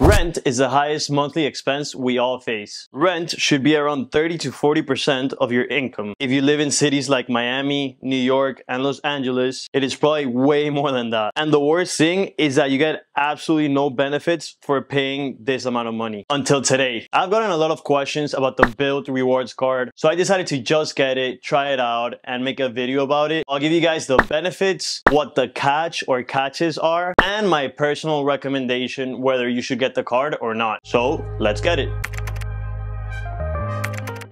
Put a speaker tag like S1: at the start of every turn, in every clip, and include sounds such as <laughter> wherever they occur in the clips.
S1: Rent is the highest monthly expense we all face. Rent should be around 30 to 40% of your income. If you live in cities like Miami, New York, and Los Angeles, it is probably way more than that. And the worst thing is that you get absolutely no benefits for paying this amount of money until today. I've gotten a lot of questions about the Bilt rewards card, so I decided to just get it, try it out, and make a video about it. I'll give you guys the benefits, what the catch or catches are, and my personal recommendation whether you should get the card or not. So let's get it.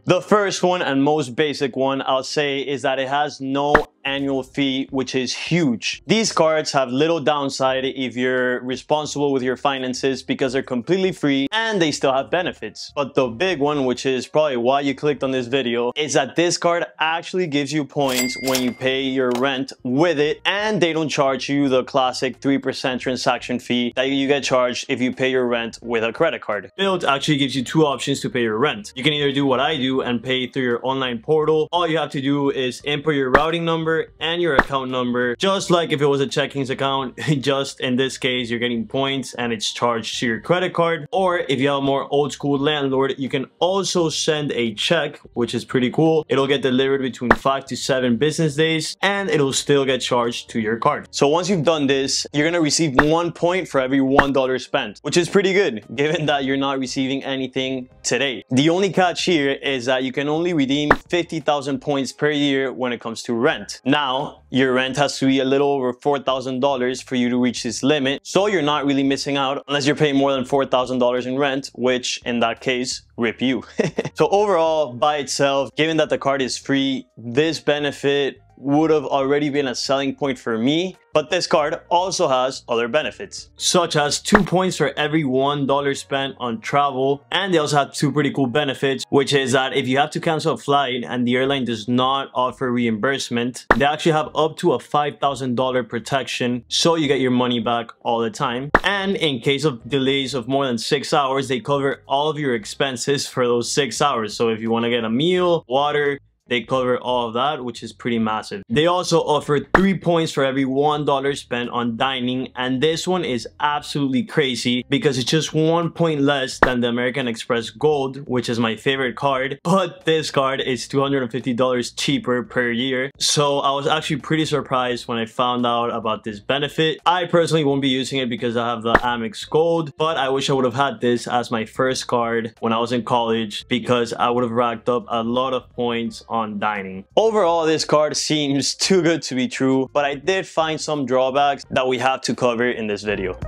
S1: The first one and most basic one I'll say is that it has no annual fee, which is huge. These cards have little downside if you're responsible with your finances because they're completely free and they still have benefits. But the big one, which is probably why you clicked on this video, is that this card actually gives you points when you pay your rent with it and they don't charge you the classic 3% transaction fee that you get charged if you pay your rent with a credit card. Bilt actually gives you two options to pay your rent. You can either do what I do and pay through your online portal. All you have to do is input your routing number number and your account number. Just like if it was a checkings account, <laughs> just in this case, you're getting points and it's charged to your credit card. Or if you have a more old school landlord, you can also send a check, which is pretty cool. It'll get delivered between five to seven business days and it'll still get charged to your card. So once you've done this, you're gonna receive one point for every $1 spent, which is pretty good <laughs> given that you're not receiving anything today. The only catch here is that you can only redeem 50,000 points per year when it comes to rent. Now, your rent has to be a little over $4,000 for you to reach this limit. So you're not really missing out unless you're paying more than $4,000 in rent, which in that case, rip you. <laughs> so overall, by itself, given that the card is free, this benefit would have already been a selling point for me, but this card also has other benefits, such as two points for every $1 spent on travel, and they also have two pretty cool benefits, which is that if you have to cancel a flight and the airline does not offer reimbursement, they actually have up to a $5,000 protection, so you get your money back all the time. And in case of delays of more than six hours, they cover all of your expenses for those six hours. So if you want to get a meal, water, they cover all of that, which is pretty massive. They also offer three points for every $1 spent on dining. And this one is absolutely crazy because it's just one point less than the American Express Gold, which is my favorite card. But this card is $250 cheaper per year. So I was actually pretty surprised when I found out about this benefit. I personally won't be using it because I have the Amex Gold, but I wish I would have had this as my first card when I was in college because I would have racked up a lot of points on on dining. Overall, this card seems too good to be true, but I did find some drawbacks that we have to cover in this video.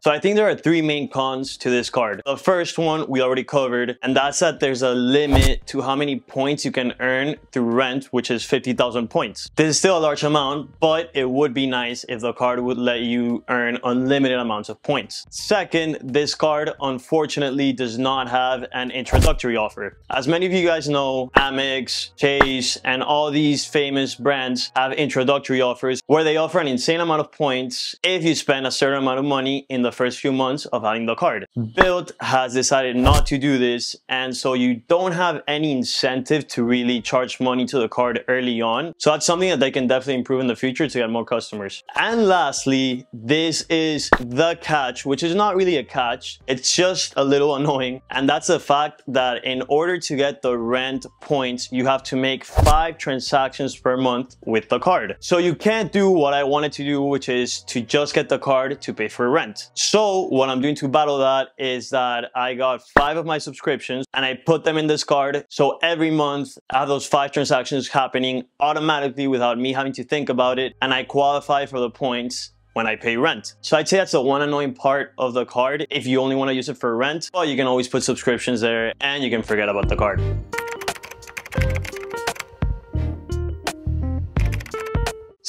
S1: So I think there are three main cons to this card. The first one we already covered, and that's that there's a limit to how many points you can earn through rent, which is 50,000 points. This is still a large amount, but it would be nice if the card would let you earn unlimited amounts of points. Second, this card unfortunately does not have an introductory offer. As many of you guys know, Amex, Chase, and all these famous brands have introductory offers where they offer an insane amount of points if you spend a certain amount of money in the the first few months of having the card. Hmm. Bilt has decided not to do this and so you don't have any incentive to really charge money to the card early on. So that's something that they can definitely improve in the future to get more customers. And lastly, this is the catch, which is not really a catch. It's just a little annoying. And that's the fact that in order to get the rent points, you have to make five transactions per month with the card. So you can't do what I wanted to do, which is to just get the card to pay for rent. So what I'm doing to battle that is that I got five of my subscriptions and I put them in this card. So every month I have those five transactions happening automatically without me having to think about it. And I qualify for the points when I pay rent. So I'd say that's the one annoying part of the card. If you only want to use it for rent, well, you can always put subscriptions there and you can forget about the card.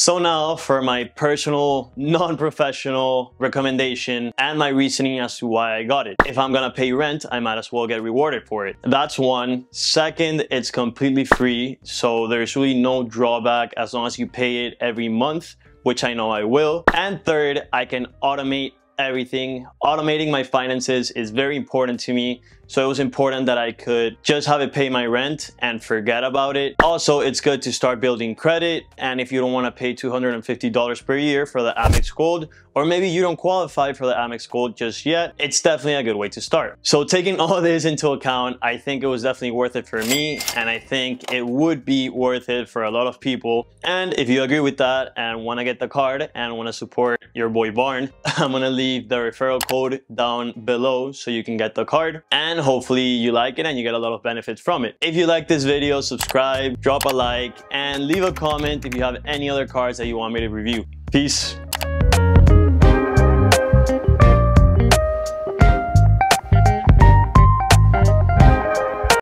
S1: So now for my personal, non-professional recommendation and my reasoning as to why I got it. If I'm gonna pay rent, I might as well get rewarded for it. That's one. Second, it's completely free. So there's really no drawback as long as you pay it every month which I know I will. And third, I can automate everything. Automating my finances is very important to me. So it was important that I could just have it pay my rent and forget about it. Also, it's good to start building credit. And if you don't want to pay $250 per year for the Amex Gold, or maybe you don't qualify for the Amex Gold just yet, it's definitely a good way to start. So taking all <laughs> this into account, I think it was definitely worth it for me and I think it would be worth it for a lot of people. And if you agree with that and want to get the card and want to support your boy Barn, <laughs> I'm going to leave the referral code down below so you can get the card and hopefully you like it and you get a lot of benefits from it. If you like this video, subscribe, drop a like and leave a comment if you have any other cards that you want me to review. Peace.